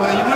Hayır.